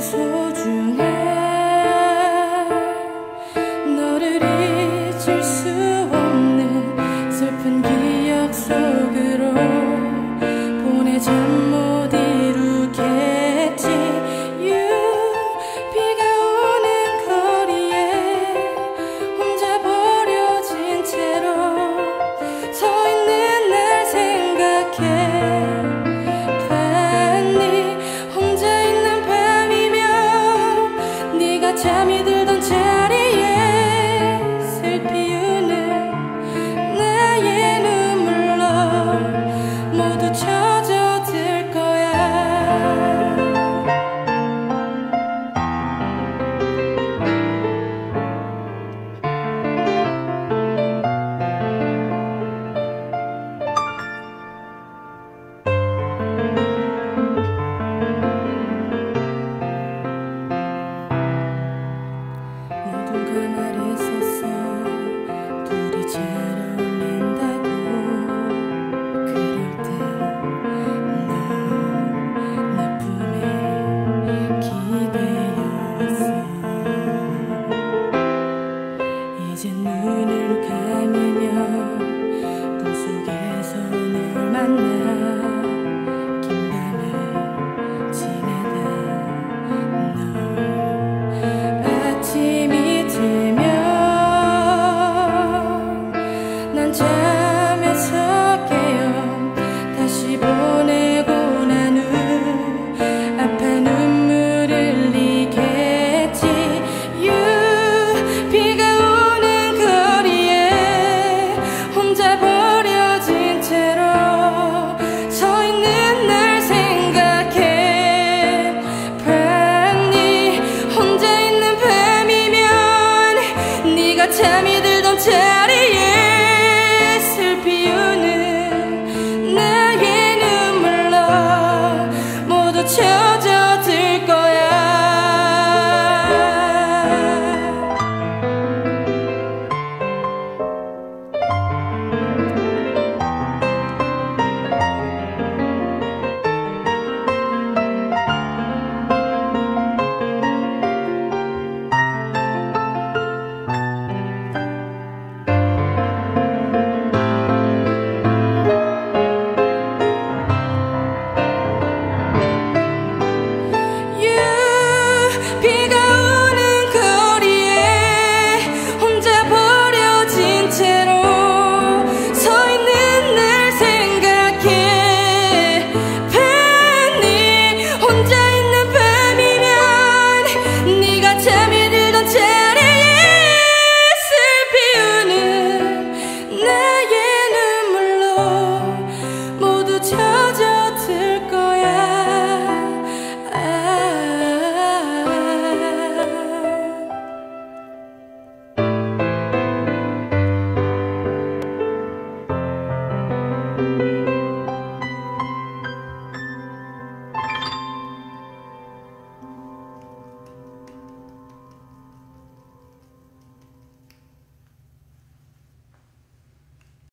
소중해. 너를 잊을 수 잠이 들던 자리에 슬피 우는